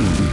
Mm-hmm.